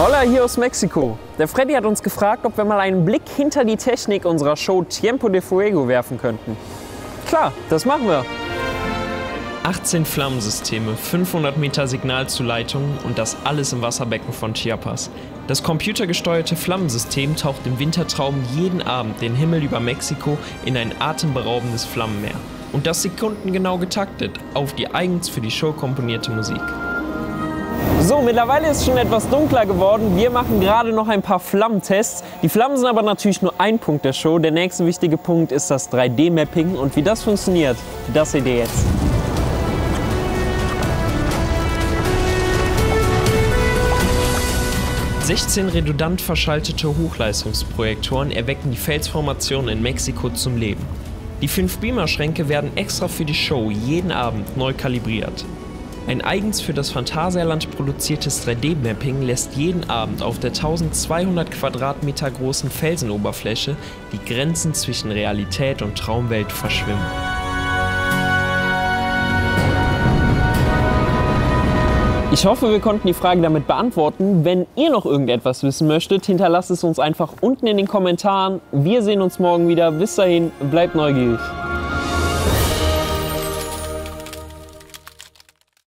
Hola hier aus Mexiko. Der Freddy hat uns gefragt, ob wir mal einen Blick hinter die Technik unserer Show Tiempo de Fuego werfen könnten. Klar, das machen wir. 18 Flammensysteme, 500 Meter Signalzuleitung und das alles im Wasserbecken von Chiapas. Das computergesteuerte Flammensystem taucht im Wintertraum jeden Abend den Himmel über Mexiko in ein atemberaubendes Flammenmeer. Und das sekundengenau getaktet auf die eigens für die Show komponierte Musik. So, mittlerweile ist es schon etwas dunkler geworden. Wir machen gerade noch ein paar Flammentests. Die Flammen sind aber natürlich nur ein Punkt der Show. Der nächste wichtige Punkt ist das 3D-Mapping. Und wie das funktioniert, das seht ihr jetzt. Sechzehn redundant verschaltete Hochleistungsprojektoren erwecken die Felsformation in Mexiko zum Leben. Die fünf Beamer-Schränke werden extra für die Show jeden Abend neu kalibriert. Ein eigens für das Phantasialand produziertes 3D-Mapping lässt jeden Abend auf der 1200 Quadratmeter großen Felsenoberfläche die Grenzen zwischen Realität und Traumwelt verschwimmen. Ich hoffe, wir konnten die Frage damit beantworten. Wenn ihr noch irgendetwas wissen möchtet, hinterlasst es uns einfach unten in den Kommentaren. Wir sehen uns morgen wieder. Bis dahin, bleibt neugierig.